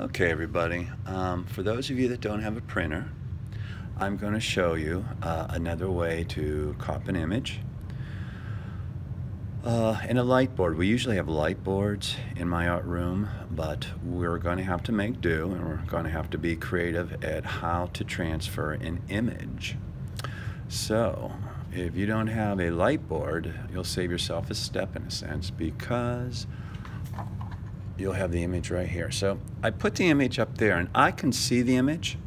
Okay, everybody. Um, for those of you that don't have a printer, I'm going to show you uh, another way to crop an image. Uh, in a light board, we usually have light boards in my art room, but we're going to have to make do and we're going to have to be creative at how to transfer an image. So, if you don't have a light board, you'll save yourself a step in a sense because you'll have the image right here. So I put the image up there and I can see the image,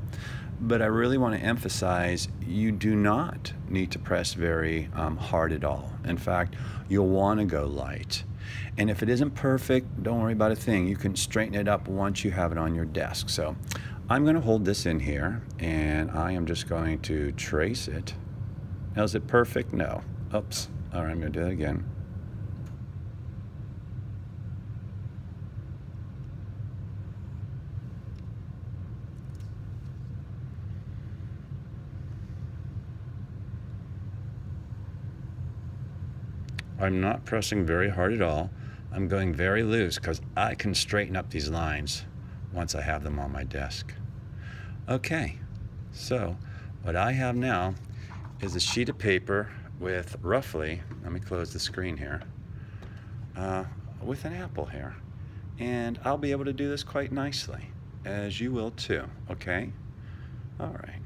but I really want to emphasize you do not need to press very um, hard at all. In fact, you'll want to go light. And if it isn't perfect, don't worry about a thing. You can straighten it up once you have it on your desk. So I'm going to hold this in here and I am just going to trace it. Now, is it perfect? No. Oops. All right, I'm going to do that again. I'm not pressing very hard at all. I'm going very loose because I can straighten up these lines once I have them on my desk. Okay, so what I have now is a sheet of paper with roughly, let me close the screen here, uh, with an apple here. And I'll be able to do this quite nicely, as you will too, okay? All right.